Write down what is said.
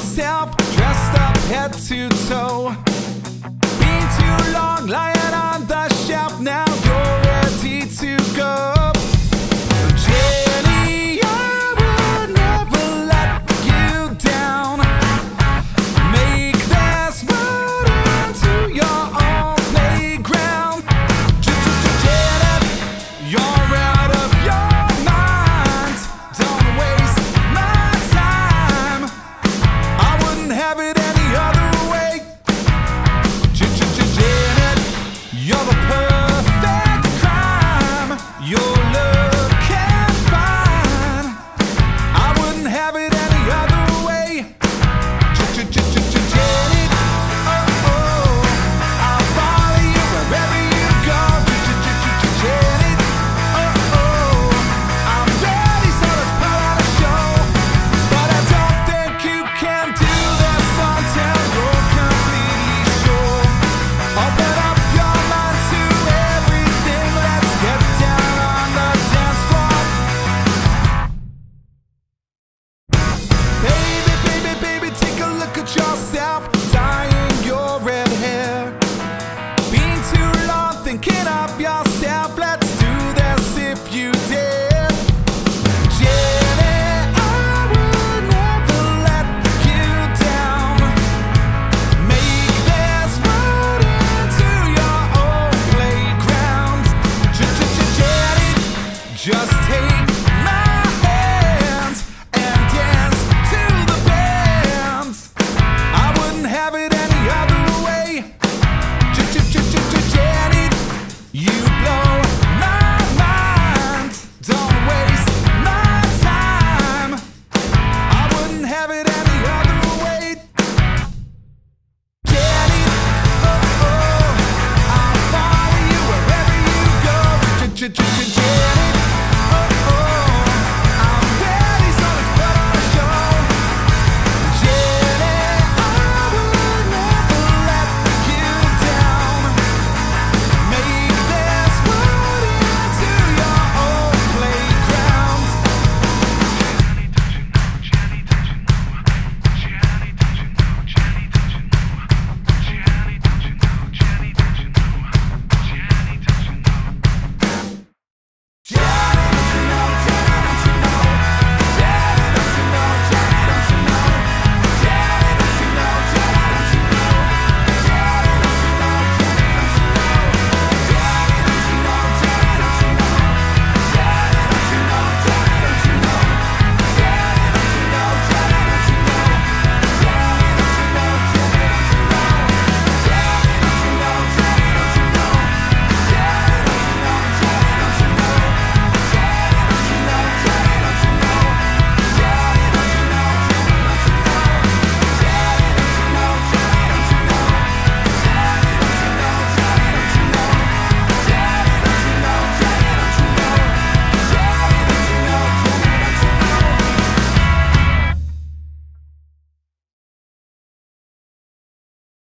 myself dressed up head to toe. Been too long lying on.